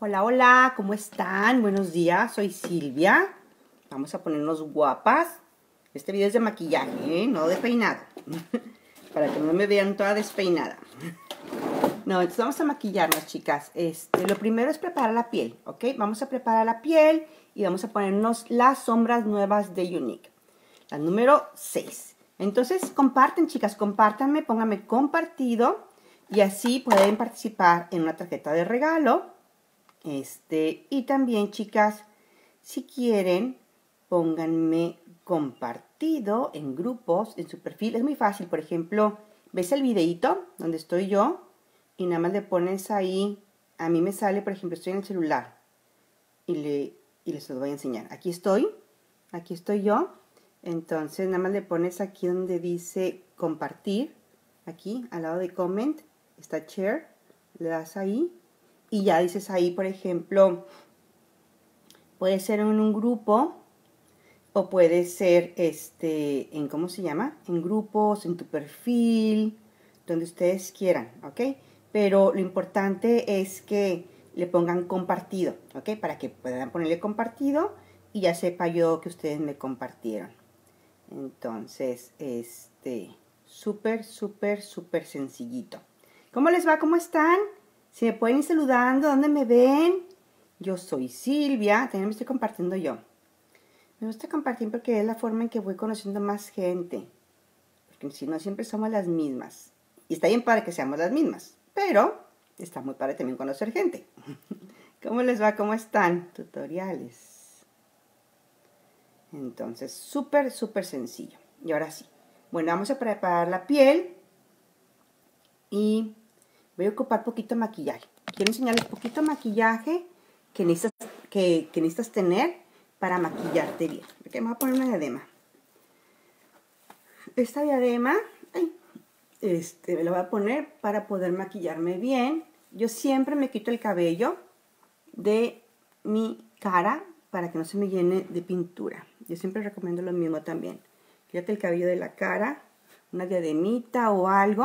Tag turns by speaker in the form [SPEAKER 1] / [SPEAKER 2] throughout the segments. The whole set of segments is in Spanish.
[SPEAKER 1] Hola, hola, ¿cómo están? Buenos días, soy Silvia. Vamos a ponernos guapas. Este video es de maquillaje, ¿eh? no de peinado. Para que no me vean toda despeinada. No, entonces vamos a maquillarnos, chicas. Este, lo primero es preparar la piel, ¿ok? Vamos a preparar la piel y vamos a ponernos las sombras nuevas de Unique. La número 6. Entonces, comparten, chicas, compártanme, pónganme compartido y así pueden participar en una tarjeta de regalo. Este, y también, chicas, si quieren, pónganme compartido en grupos, en su perfil. Es muy fácil, por ejemplo, ves el videito donde estoy yo y nada más le pones ahí, a mí me sale, por ejemplo, estoy en el celular y, le, y les voy a enseñar. Aquí estoy, aquí estoy yo. Entonces nada más le pones aquí donde dice compartir, aquí al lado de comment, está share, le das ahí y ya dices ahí, por ejemplo, puede ser en un grupo o puede ser este en cómo se llama, en grupos, en tu perfil, donde ustedes quieran, ¿ok? Pero lo importante es que le pongan compartido, ¿ok? Para que puedan ponerle compartido y ya sepa yo que ustedes me compartieron. Entonces, este, súper, súper, súper sencillito. ¿Cómo les va? ¿Cómo están? Si me pueden ir saludando, ¿dónde me ven? Yo soy Silvia, también me estoy compartiendo yo. Me gusta compartir porque es la forma en que voy conociendo más gente. Porque si no, siempre somos las mismas. Y está bien para que seamos las mismas. Pero está muy padre también conocer gente. ¿Cómo les va? ¿Cómo están? Tutoriales. Entonces, súper, súper sencillo. Y ahora sí. Bueno, vamos a preparar la piel. Y voy a ocupar poquito maquillaje. Quiero enseñarles poquito maquillaje que necesitas, que, necesitas tener para maquillarte bien. me voy a poner una diadema. Esta diadema, este, me la voy a poner para poder maquillarme bien. Yo siempre me quito el cabello de mi cara para que no se me llene de pintura. Yo siempre recomiendo lo mismo también. Quítate el cabello de la cara, una diademita o algo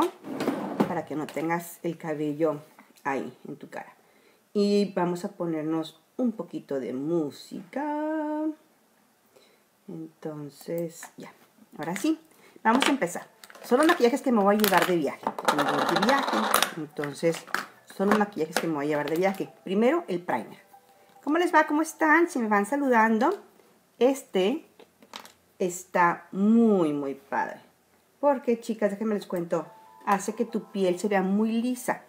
[SPEAKER 1] para que no tengas el cabello ahí en tu cara. Y vamos a ponernos un poquito de música. Entonces, ya. Ahora sí, vamos a empezar. Son los maquillajes que me voy a llevar de viaje. Entonces son los maquillajes que me voy a llevar de viaje. Primero, el primer. ¿Cómo les va? ¿Cómo están? Si me van saludando, este está muy, muy padre. Porque, chicas, déjenme les cuento, hace que tu piel se vea muy lisa.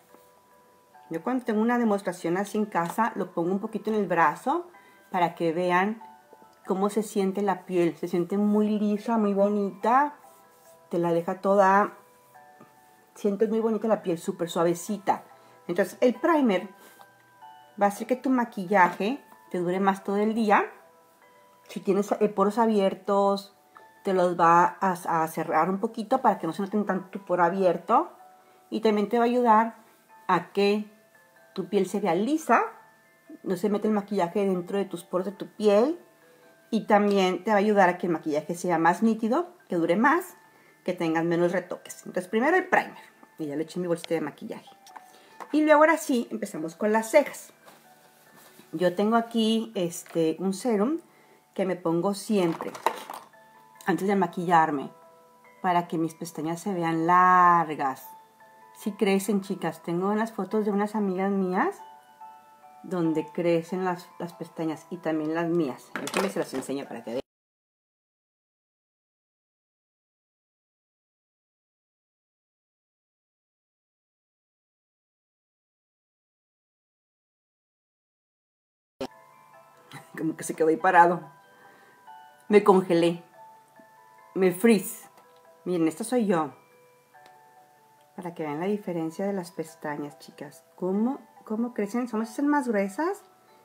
[SPEAKER 1] Yo cuando tengo una demostración así en casa, lo pongo un poquito en el brazo para que vean cómo se siente la piel. Se siente muy lisa, muy bonita. Te la deja toda... Sientes muy bonita la piel, súper suavecita. Entonces, el primer va a hacer que tu maquillaje te dure más todo el día. Si tienes poros abiertos, te los va a, cerrar un poquito para que no se noten tanto tu poro abierto. Y también te va a ayudar a que tu piel se vea lisa, no se mete el maquillaje dentro de tus poros de tu piel. Y también te va a ayudar a que el maquillaje sea más nítido, que dure más, que tengas menos retoques. Entonces primero el primer. Y ya le eché mi bolsita de maquillaje. Y luego ahora sí empezamos con las cejas. Yo tengo aquí este, un serum que me pongo siempre antes de maquillarme para que mis pestañas se vean largas. Si crecen, chicas, tengo unas fotos de unas amigas mías donde crecen las, pestañas y también las mías. Aquí se las enseño para que vean. Como que se quedó ahí parado. Me congelé me freeze. Miren, esta soy yo. Para que vean la diferencia de las pestañas, chicas. ¿Cómo, cómo crecen? Son más gruesas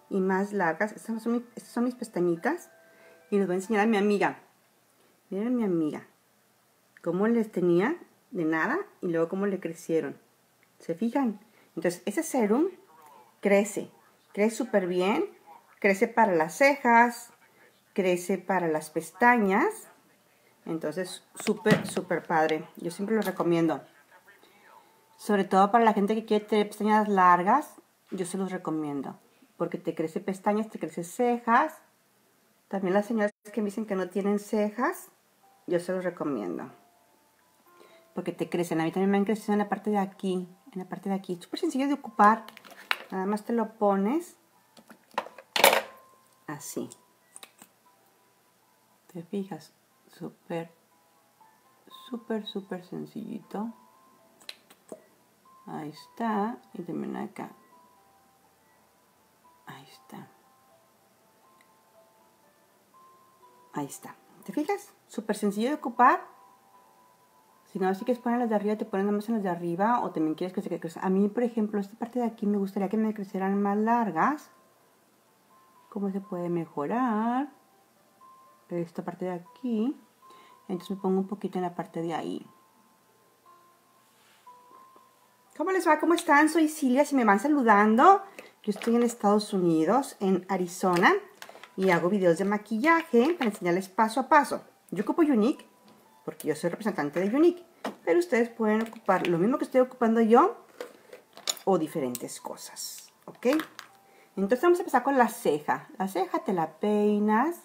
[SPEAKER 1] y más largas. Estas son, estas son mis pestañitas. Y les voy a enseñar a mi amiga. Miren a mi amiga. Cómo les tenía de nada y luego cómo le crecieron. ¿Se fijan? Entonces, ese serum crece. Crece súper bien. Crece para las cejas. Crece para las pestañas entonces, súper, súper padre. Yo siempre lo recomiendo. Sobre todo para la gente que quiere tener pestañas largas, yo se los recomiendo. porque te crece pestañas, te crece cejas. También las señoras que me dicen que no tienen cejas, yo se los recomiendo. Porque te crecen. A mí también me han crecido en la parte de aquí. En la parte de aquí. Súper sencillo de ocupar. Nada más te lo pones así. ¿Te fijas? Súper, súper, súper sencillito. Ahí está. Y también acá. Ahí está. Ahí está. ¿Te fijas? Súper sencillo de ocupar. Si no, si quieres poner las de arriba, te pones nada más en las de arriba o también quieres que se crezcan. A mí, por ejemplo, esta parte de aquí me gustaría que me crecieran más largas. ¿Cómo se puede mejorar? Esta parte de aquí. Entonces me pongo un poquito en la parte de ahí. ¿Cómo les va? ¿Cómo están? Soy Silvia. Si me van saludando, yo estoy en Estados Unidos, en Arizona, y hago videos de maquillaje para enseñarles paso a paso. Yo ocupo Unique, porque yo soy representante de Unique, pero ustedes pueden ocupar lo mismo que estoy ocupando yo o diferentes cosas, ¿ok? Entonces vamos a empezar con la ceja. La ceja te la peinas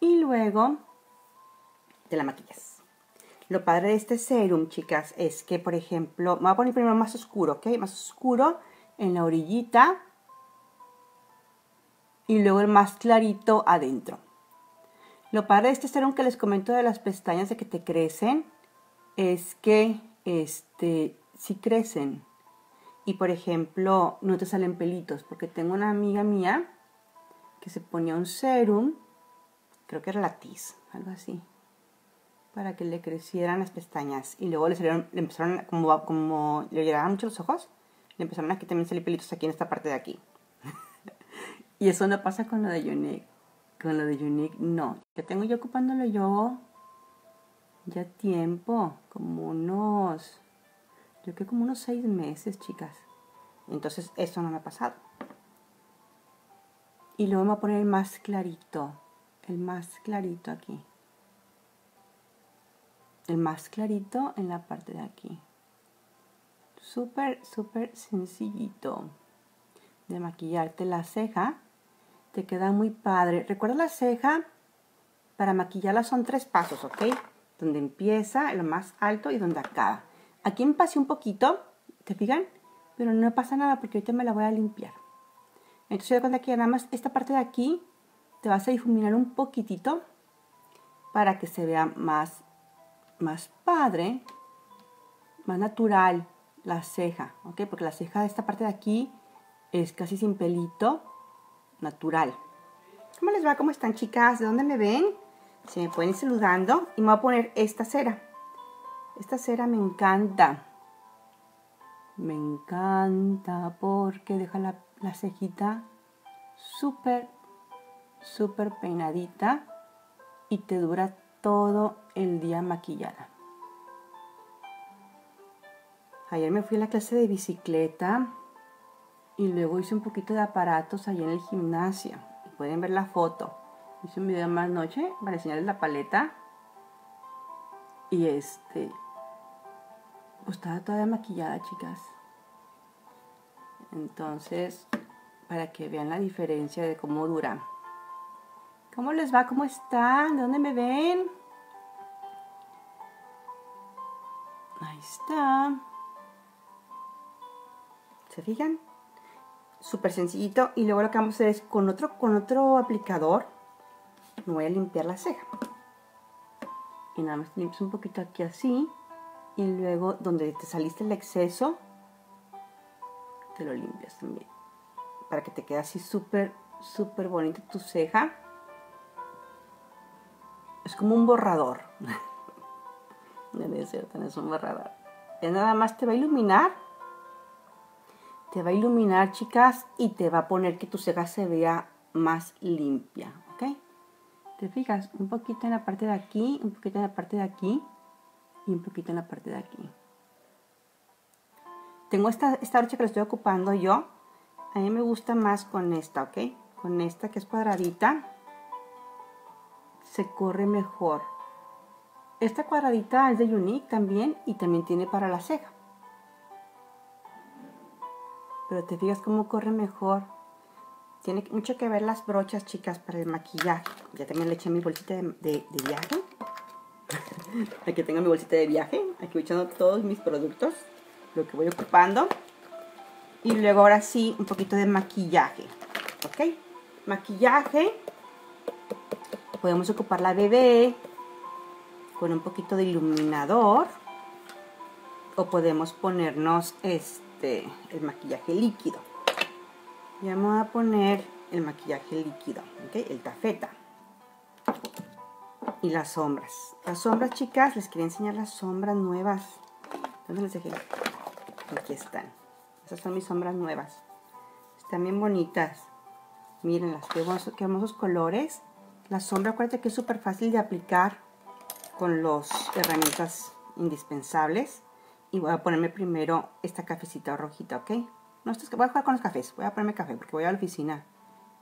[SPEAKER 1] y luego te la maquillas. Lo padre de este serum, chicas, es que, por ejemplo, me voy a poner primero más oscuro, ¿ok? Más oscuro en la orillita y luego el más clarito adentro. Lo padre de este serum que les comento de las pestañas de que te crecen es que este si crecen y por ejemplo no te salen pelitos porque tengo una amiga mía que se ponía un serum creo que era la tiz algo así para que le crecieran las pestañas. Y luego le, salieron, le empezaron, como, como le llegaban mucho los ojos, le empezaron a que también salir pelitos aquí en esta parte de aquí. y eso no pasa con lo de Unique. Con lo de Unique, no. Ya tengo yo ocupándolo yo ya tiempo, como unos, yo creo como unos seis meses, chicas. Entonces, eso no me ha pasado. Y luego me voy a poner el más clarito, el más clarito aquí el más clarito en la parte de aquí. Súper, súper sencillito de maquillarte la ceja. Te queda muy padre. Recuerda la ceja, para maquillarla son tres pasos, ¿ok? Donde empieza, lo más alto y donde acaba. Aquí me pasé un poquito, ¿te fijan? Pero no pasa nada porque ahorita me la voy a limpiar. Entonces, de cuenta que nada más esta parte de aquí te vas a difuminar un poquitito para que se vea más más padre, más natural la ceja, ¿ok? Porque la ceja de esta parte de aquí es casi sin pelito, natural. ¿Cómo les va? ¿Cómo están, chicas? ¿De dónde me ven? Se me pueden saludando y me voy a poner esta cera. Esta cera me encanta. Me encanta porque deja la, la cejita súper, súper peinadita y te dura todo el día maquillada. Ayer me fui a la clase de bicicleta y luego hice un poquito de aparatos allí en el gimnasio. Pueden ver la foto. Hice un video más noche para enseñarles la paleta. Y este, pues estaba todavía maquillada, chicas. Entonces, para que vean la diferencia de cómo dura. ¿Cómo les va? ¿Cómo están? ¿De dónde me ven? Está. ¿Se fijan? Súper sencillito. Y luego lo que vamos a hacer es con otro, con otro aplicador. Me voy a limpiar la ceja. Y nada más limpias un poquito aquí así. Y luego donde te saliste el exceso, te lo limpias también. Para que te quede así súper, súper bonita tu ceja. Es como un borrador. no es cierto, no es un borrador. Nada más te va a iluminar. Te va a iluminar, chicas, y te va a poner que tu ceja se vea más limpia, ¿ok? Te fijas, un poquito en la parte de aquí, un poquito en la parte de aquí y un poquito en la parte de aquí. Tengo esta, esta brocha que la estoy ocupando yo. A mí me gusta más con esta, ¿ok? Con esta que es cuadradita se corre mejor. Esta cuadradita es de Unique también y también tiene para la ceja. Pero te fijas cómo corre mejor. Tiene mucho que ver las brochas, chicas, para el maquillaje. Ya también le eché mi bolsita de, de, viaje. aquí tengo mi bolsita de viaje. Aquí voy echando todos mis productos. Lo que voy ocupando. Y luego ahora sí, un poquito de maquillaje. ¿Ok? Maquillaje. Podemos ocupar la bebé con un poquito de iluminador. O podemos ponernos este el maquillaje líquido. Ya me a poner el maquillaje líquido, ¿ok? El tafeta. Y las sombras. Las sombras, chicas, les quería enseñar las sombras nuevas. ¿Dónde les dejé? Aquí están. Estas son mis sombras nuevas. Están bien bonitas. Mírenlas, qué hermosos, qué hermosos colores. La sombra, acuérdate que es súper fácil de aplicar con las herramientas indispensables. Y voy a ponerme primero esta cafecita rojita, ¿ok? No, esto voy a jugar con los cafés. Voy a ponerme café porque voy a la oficina.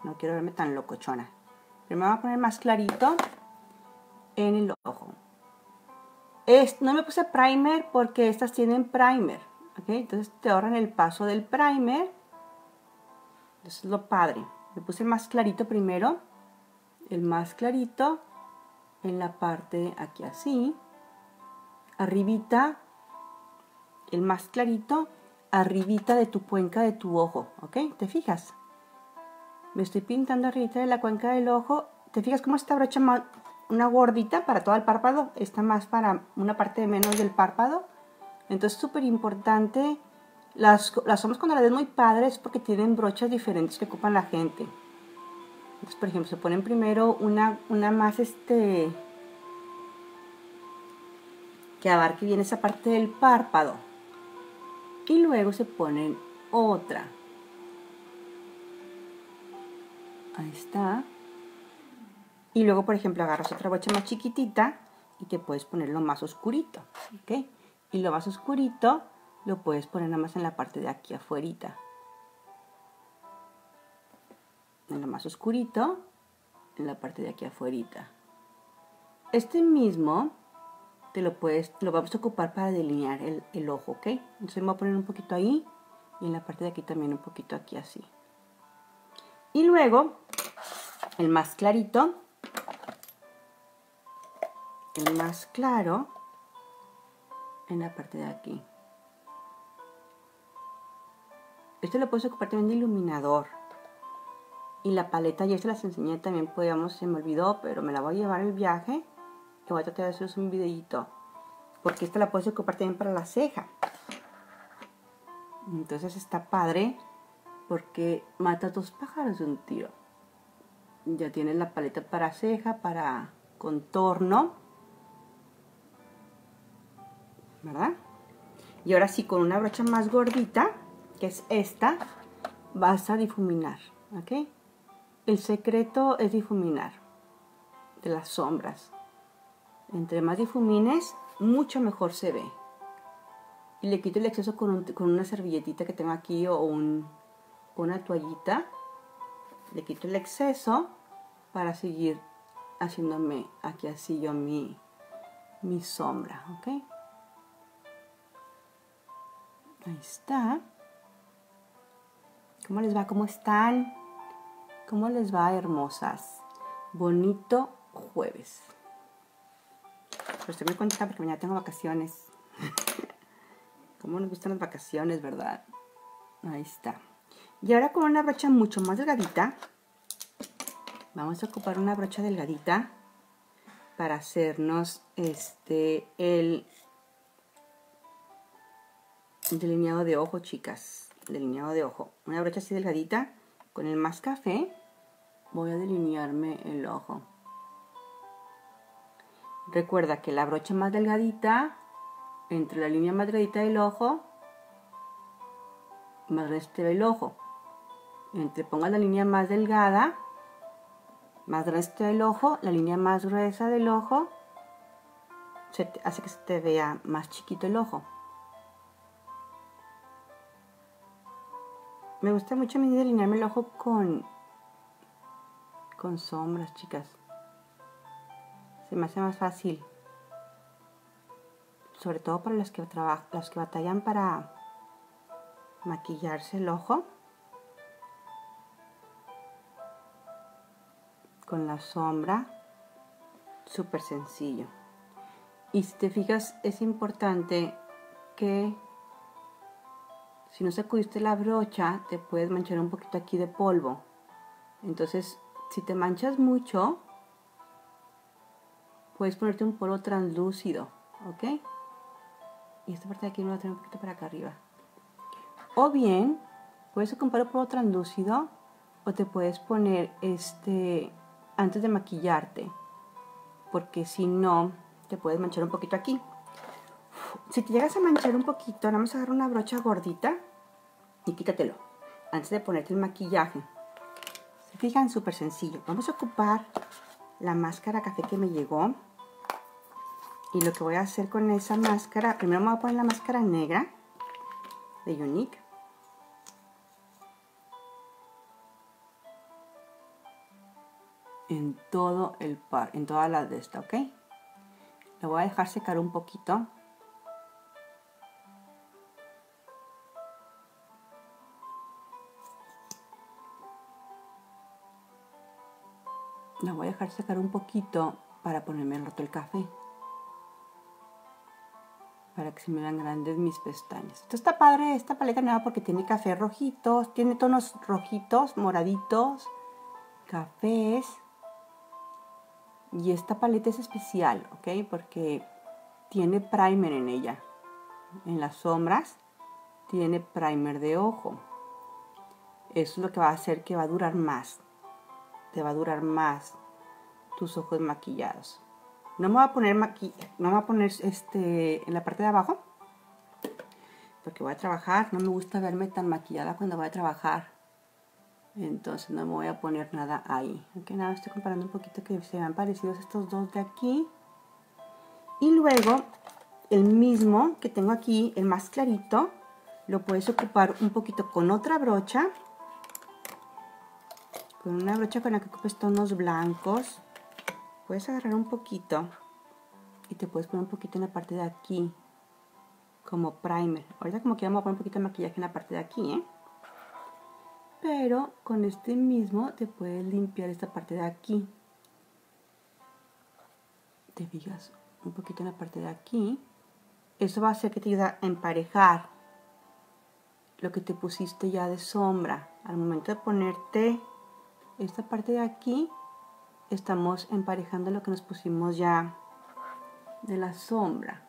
[SPEAKER 1] No quiero verme tan locochona. Primero voy a poner más clarito en el ojo. no me puse primer porque estas tienen primer. ¿ok? Entonces te ahorran el paso del primer. Eso es lo padre. Me puse más clarito primero. El más clarito en la parte aquí así. Arribita. El más clarito arribita de tu cuenca de tu ojo, ¿ok? ¿Te fijas? Me estoy pintando arribita de la cuenca del ojo. ¿Te fijas cómo esta brocha más, una gordita para todo el párpado? Está más para una parte menos del párpado. Entonces, súper importante. Las, las sombras cuando las ves muy padres porque tienen brochas diferentes que ocupan la gente. Entonces, por ejemplo, se ponen primero una, una más este que abarque bien esa parte del párpado y luego se ponen otra. Ahí está. Y luego, por ejemplo, agarras otra brocha más chiquitita y te puedes poner lo más oscurito. Y lo más oscurito lo puedes poner nada más en la parte de aquí afuera. En lo más oscurito, en la parte de aquí afuera. Este mismo lo puedes, lo vamos a ocupar para delinear el, ojo, ¿ok? Entonces me voy a poner un poquito ahí y en la parte de aquí también un poquito aquí así. Y luego, el más clarito, el más claro, en la parte de aquí. Este lo puedes ocupar también de iluminador. Y la paleta, ya se las enseñé también, podíamos, se me olvidó, pero me la voy a llevar el viaje que voy a tratar de hacer un videito porque esta la puedes ocupar también para la ceja entonces está padre porque mata dos pájaros de un tiro ya tienes la paleta para ceja para contorno ¿verdad? y ahora sí con una brocha más gordita que es esta vas a difuminar ¿ok? El secreto es difuminar de las sombras entre más difumines, mucho mejor se ve. Y le quito el exceso con, una servilletita que tengo aquí o una toallita. Le quito el exceso para seguir haciéndome aquí así yo mi, mi sombra, ¿ok? Ahí está. ¿Cómo les va? ¿Cómo están? ¿Cómo les va, hermosas? Bonito jueves. Pero estoy muy contenta porque mañana tengo vacaciones. Cómo nos gustan las vacaciones, ¿verdad? Ahí está. Y ahora con una brocha mucho más delgadita, vamos a ocupar una brocha delgadita para hacernos este el delineado de ojo, chicas. Delineado de ojo. Una brocha así delgadita con el más café voy a delinearme el ojo. Recuerda que la brocha más delgadita, entre la línea más delgadita del ojo, más resto del ojo. Entre pongas la línea más delgada, más resto del ojo, la línea más gruesa del ojo, se hace que se te vea más chiquito el ojo. Me gusta mucho a el ojo con, con sombras, chicas se me hace más fácil. Sobre todo para los que, trabajan, los que batallan para maquillarse el ojo. con la sombra. Súper sencillo. Y si te fijas, es importante que si no sacudiste la brocha, te puedes manchar un poquito aquí de polvo. Entonces, si te manchas mucho, puedes ponerte un polvo translúcido, ¿ok? Y esta parte de aquí me voy a tener un poquito para acá arriba. O bien, puedes ocupar un polvo translúcido o te puedes poner este antes de maquillarte. Porque si no, te puedes manchar un poquito aquí. Si te llegas a manchar un poquito, vamos a agarrar una brocha gordita y quítatelo antes de ponerte el maquillaje. Se fijan, súper sencillo. Vamos a ocupar la máscara café que me llegó. Y lo que voy a hacer con esa máscara, primero me voy a poner la máscara negra de Unique. En todo el par, en todas las de esta, ¿ok? La voy a dejar secar un poquito. La voy a dejar secar un poquito para ponerme el rato el café. Para que se me vean grandes mis pestañas. Esto está padre, esta paleta nueva porque tiene café rojitos, tiene tonos rojitos, moraditos, cafés. Y esta paleta es especial, ¿ok? Porque tiene primer en ella. En las sombras tiene primer de ojo. Eso es lo que va a hacer que va a durar más. Te va a durar más tus ojos maquillados. No me voy a poner maqui no me voy a poner este en la parte de abajo. Porque voy a trabajar. No me gusta verme tan maquillada cuando voy a trabajar. Entonces no me voy a poner nada ahí. Aunque nada, estoy comparando un poquito que se vean parecidos estos dos de aquí. Y luego el mismo que tengo aquí, el más clarito, lo puedes ocupar un poquito con otra brocha. Con una brocha con la que ocupes tonos blancos. Puedes agarrar un poquito y te puedes poner un poquito en la parte de aquí. Como primer. Ahorita como que vamos a poner un poquito de maquillaje en la parte de aquí, ¿eh? pero con este mismo te puedes limpiar esta parte de aquí. Te fijas un poquito en la parte de aquí. Eso va a hacer que te ayude a emparejar lo que te pusiste ya de sombra. Al momento de ponerte esta parte de aquí, estamos emparejando lo que nos pusimos ya de la sombra.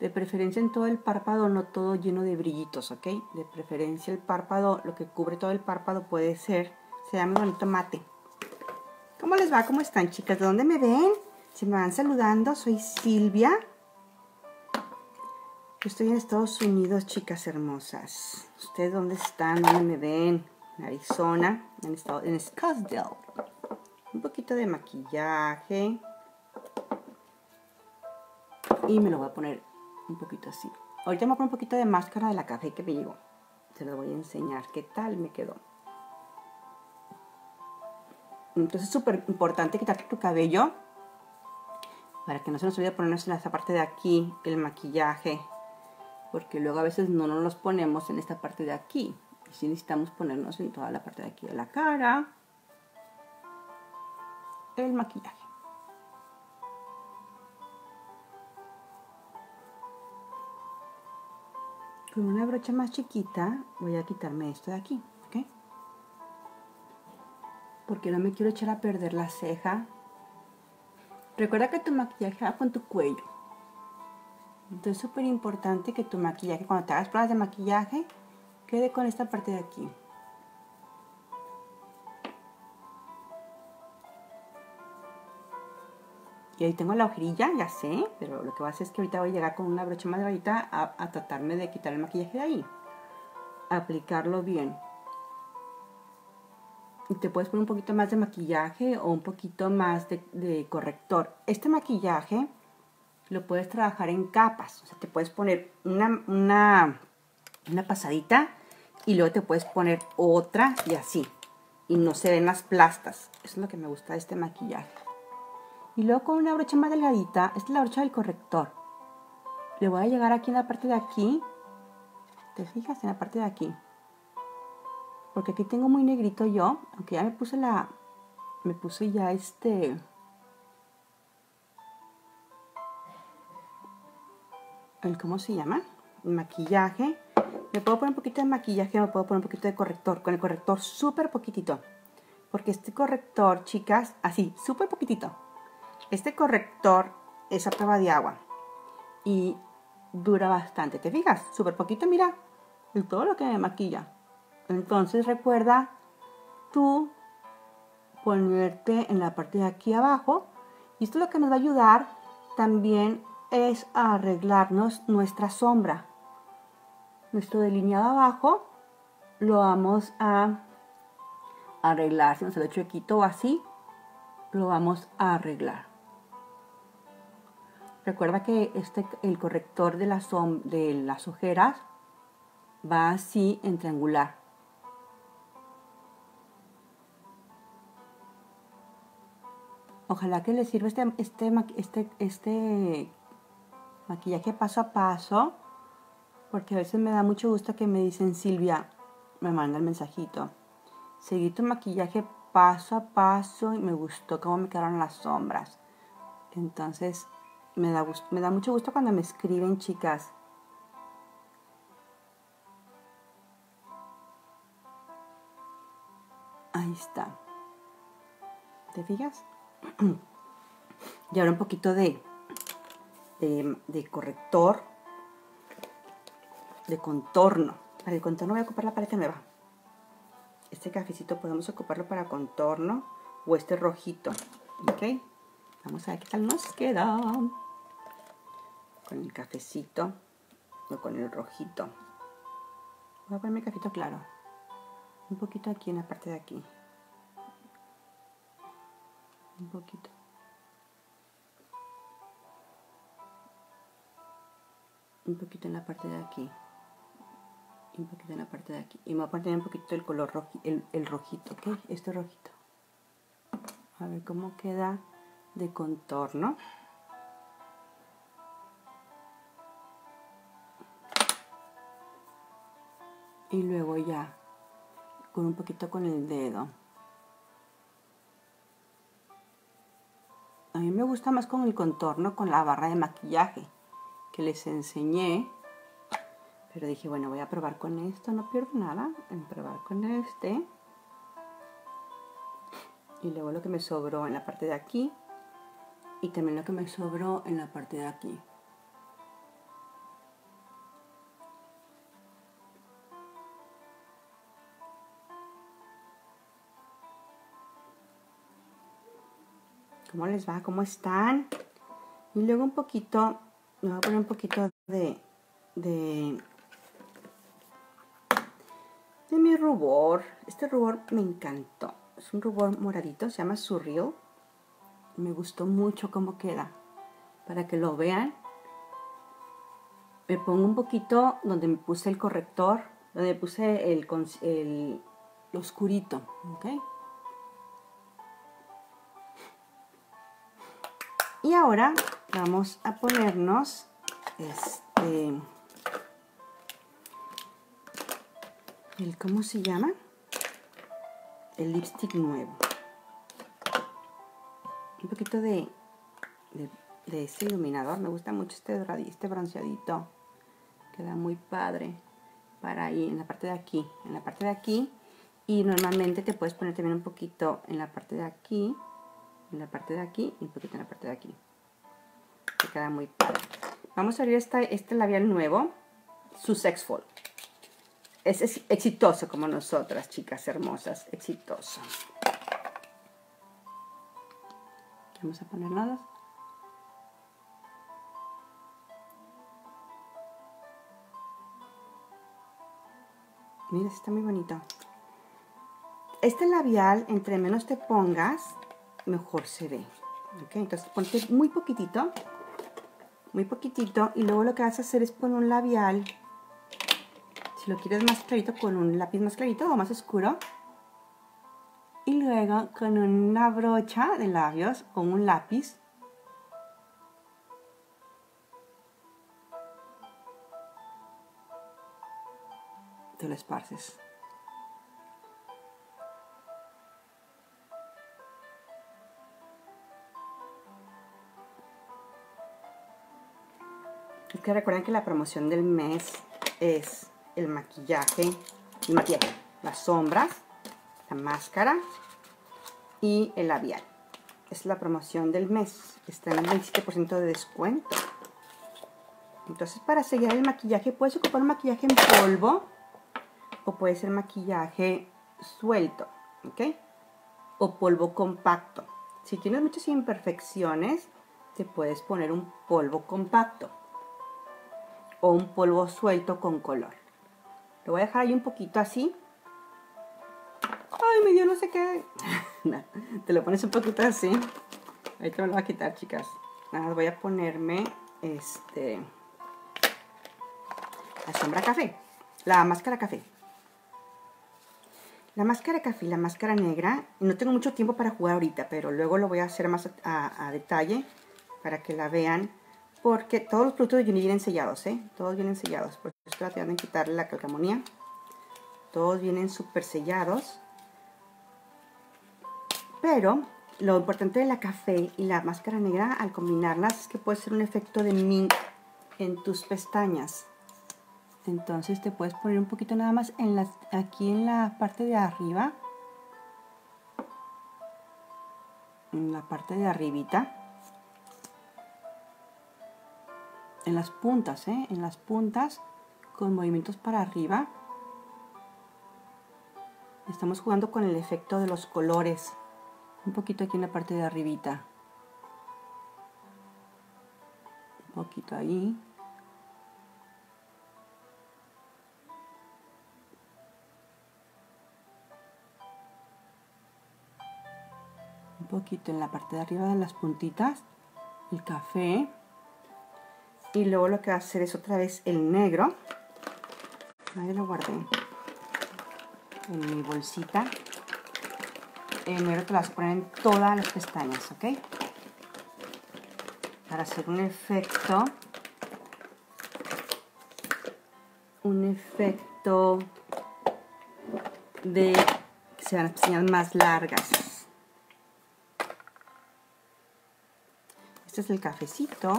[SPEAKER 1] De preferencia en todo el párpado, no todo lleno de brillitos, ¿ok? De preferencia el párpado, lo que cubre todo el párpado puede ser, se llama bonito mate. ¿Cómo les va? ¿Cómo están, chicas? ¿De dónde me ven? Se me van saludando, soy Silvia. Yo estoy en Estados Unidos, chicas hermosas. ¿Ustedes dónde están? ¿Dónde me ven? En Arizona, en, Scottsdale. Un poquito de maquillaje. Y me lo voy a poner un poquito así. Ahorita me voy a poner un poquito de máscara de la café que me llegó. Se lo voy a enseñar qué tal me quedó. Entonces es súper importante quitarte tu cabello para que no se nos olvide ponernos en esta parte de aquí el maquillaje. Porque luego a veces no nos los ponemos en esta parte de aquí. Sí necesitamos ponernos en toda la parte de aquí de la cara el maquillaje. Con una brocha más chiquita voy a quitarme esto de aquí, ¿ok? Porque no me quiero echar a perder la ceja. Recuerda que tu maquillaje va con tu cuello. Entonces es súper importante que tu maquillaje, cuando te hagas pruebas de maquillaje, quede con esta parte de aquí. Y ahí tengo la hojerilla, ya sé, pero lo que va a hacer es que ahorita voy a llegar con una brocha más a, a tratarme de quitar el maquillaje de ahí. Aplicarlo bien. Y te puedes poner un poquito más de maquillaje o un poquito más de, de corrector. Este maquillaje lo puedes trabajar en capas. O sea, te puedes poner una, una, una pasadita y luego te puedes poner otra y así. Y no se ven las plastas. Eso es lo que me gusta de este maquillaje. Y luego con una brocha más delgadita, esta es la brocha del corrector. Le voy a llegar aquí en la parte de aquí. ¿Te fijas? En la parte de aquí. Porque aquí tengo muy negrito yo, aunque ya me puse la, me puse ya este el cómo se llama el maquillaje me puedo poner un poquito de maquillaje me puedo poner un poquito de corrector con el corrector súper poquitito. Porque este corrector chicas así súper poquitito. Este corrector es a prueba de agua. Y dura bastante te fijas súper poquito mira el todo lo que me maquilla. Entonces recuerda tú ponerte en la parte de aquí abajo. Y esto lo que nos va a ayudar también es a arreglarnos nuestra sombra. Nuestro delineado abajo lo vamos a arreglar. Si nos lo chuequito o así, lo vamos a arreglar. Recuerda que este, el corrector de, la de las ojeras va así en triangular. Ojalá que les sirva este, este, este, este maquillaje paso a paso, porque a veces me da mucho gusto que me dicen, Silvia, me manda el mensajito. Seguí tu maquillaje paso a paso y me gustó cómo me quedaron las sombras. Entonces, me da, me da mucho gusto cuando me escriben, chicas. Ahí está. ¿Te fijas? y ahora un poquito de, de, corrector, de contorno. Para el contorno voy a ocupar la paleta nueva. Este cafecito podemos ocuparlo para contorno o este rojito. ¿Ok? Vamos a ver qué tal nos queda. Con el cafecito o con el rojito. Voy a poner mi cafito claro. Un poquito aquí en la parte de aquí un poquito. Un poquito en la parte de aquí. Un poquito en la parte de aquí. Y me voy a poner un poquito el color rojo, el, rojito, ¿ok? Este rojito. A ver cómo queda de contorno. Y luego ya, con un poquito con el dedo. A mí me gusta más con el contorno, con la barra de maquillaje que les enseñé. Pero dije, bueno, voy a probar con esto, no pierdo nada en probar con este. Y luego lo que me sobró en la parte de aquí. Y también lo que me sobró en la parte de aquí. ¿Cómo les va? ¿Cómo están? Y luego un poquito, me voy a poner un poquito de, de, rubor. Este rubor me encantó. Es un rubor moradito, se llama Surreal. Me gustó mucho cómo queda. Para que lo vean, me pongo un poquito donde me puse el corrector, donde puse el, el, el oscurito, ¿ok? Y ahora vamos a ponernos este el cómo se llama el lipstick nuevo un poquito de, de, este iluminador me gusta mucho este este bronceadito queda muy padre para ahí en la parte de aquí en la parte de aquí y normalmente te puedes poner también un poquito en la parte de aquí en la parte de aquí y un poquito en la parte de aquí. Que queda muy padre. Vamos a abrir este labial nuevo, su Fold. Es, exitoso como nosotras, chicas hermosas. Exitoso. Vamos a poner. Mira, está muy bonito. Este labial, entre menos te pongas, mejor se ve. ¿ok? Entonces ponte muy poquitito, muy poquitito y luego lo que vas a hacer es poner un labial, lo quieres más clarito con un lápiz más clarito o más oscuro. Y luego con una brocha de labios o un lápiz. Te lo esparces. Es que recuerden que la promoción del mes es el maquillaje, el maquillaje, las sombras, la máscara y el labial. Es la promoción del mes. Está en el 27% de descuento. Entonces, para sellar el maquillaje, puedes ocupar un maquillaje en polvo o puede ser maquillaje suelto, ¿ok? O polvo compacto. Si tienes muchas imperfecciones, te puedes poner un polvo compacto o un polvo suelto con color. Lo voy a dejar ahí un poquito así. Ay, me dio no sé qué. te lo pones un poquito así. Ahí te lo voy a quitar, chicas. Nada, voy a ponerme este la sombra café, la máscara café. La máscara café la máscara negra, no tengo mucho tiempo para jugar ahorita, pero luego lo voy a hacer más a, detalle para que la vean. Porque todos los productos de Uni vienen sellados, ¿eh? Todos vienen sellados. Por eso estoy tratando de quitarle la calcamonía. Todos vienen súper sellados. Pero lo importante de la café y la máscara negra al combinarlas es que puede ser un efecto de mink en tus pestañas. Entonces te puedes poner un poquito nada más en la, aquí en la parte de arriba. En la parte de arribita. En las puntas, ¿eh? En las puntas con movimientos para arriba. Estamos jugando con el efecto de los colores. Un poquito aquí en la parte de arribita. Un poquito ahí. poquito en la parte de arriba de las puntitas el café y luego lo que va a hacer es otra vez el negro. Ahí lo guardé en mi bolsita. El negro te lo vas a poner en todas las pestañas ok para hacer un efecto. Un efecto de que sean las pestañas más largas. Este es el cafecito.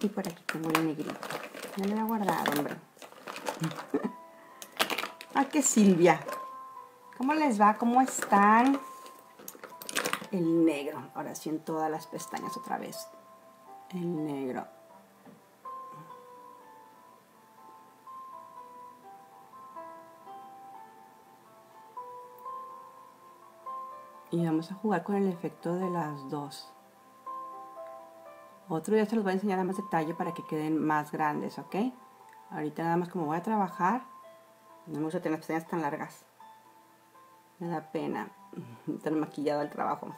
[SPEAKER 1] Y por aquí tengo el negrito. Ya lo voy a guardar, hombre. ah, que Silvia. ¿Cómo les va? ¿Cómo están? El negro. Ahora sí en todas las pestañas otra vez. El negro. Y vamos a jugar con el efecto de las dos. Otro día se los voy a enseñar a más detalle para que queden más grandes, ¿ok? Ahorita nada más como voy a trabajar, no me gusta tener las pestañas tan largas. Me da pena estar maquillado al trabajo.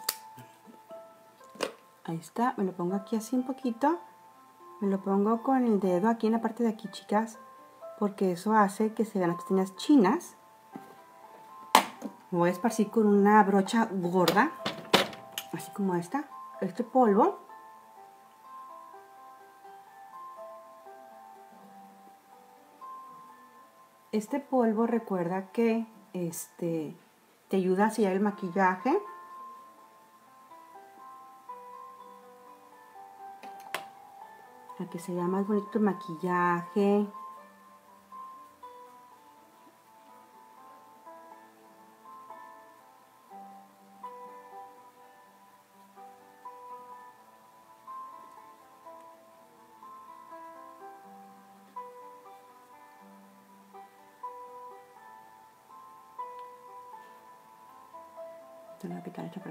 [SPEAKER 1] Ahí está, me lo pongo aquí así un poquito. Me lo pongo con el dedo aquí en la parte de aquí, chicas, porque eso hace que se vean las pestañas chinas. Me voy a esparcir con una brocha gorda, así como esta, este polvo. Este polvo recuerda que este, te ayuda a sellar el maquillaje. A que se vea más bonito el maquillaje.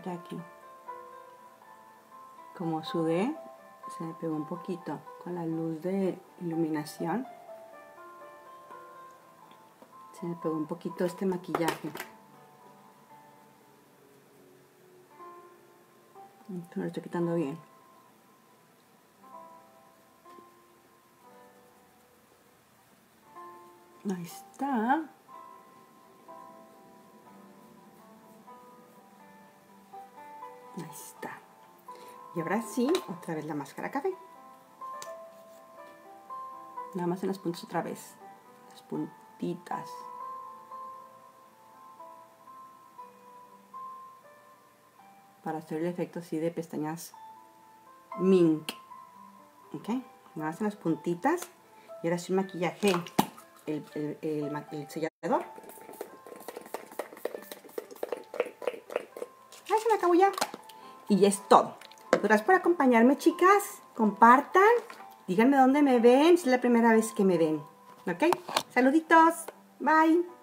[SPEAKER 1] De aquí. Como sudé, se me pegó un poquito con la luz de iluminación. Se me pegó un poquito este maquillaje. Esto lo estoy quitando bien. Ahí está. Ahí está. Y ahora sí, otra vez la máscara café. Nada más en las puntas otra vez. Las puntitas. Para hacer el efecto así de pestañas mink. ¿Ok? Nada más en las puntitas. Y ahora sí maquillaje el, el, el, el sellador. Ay, se me acabó ya. Y es todo. Gracias por acompañarme, chicas. Compartan. Díganme dónde me ven, si es la primera vez que me ven. ¿Ok? Saluditos. Bye.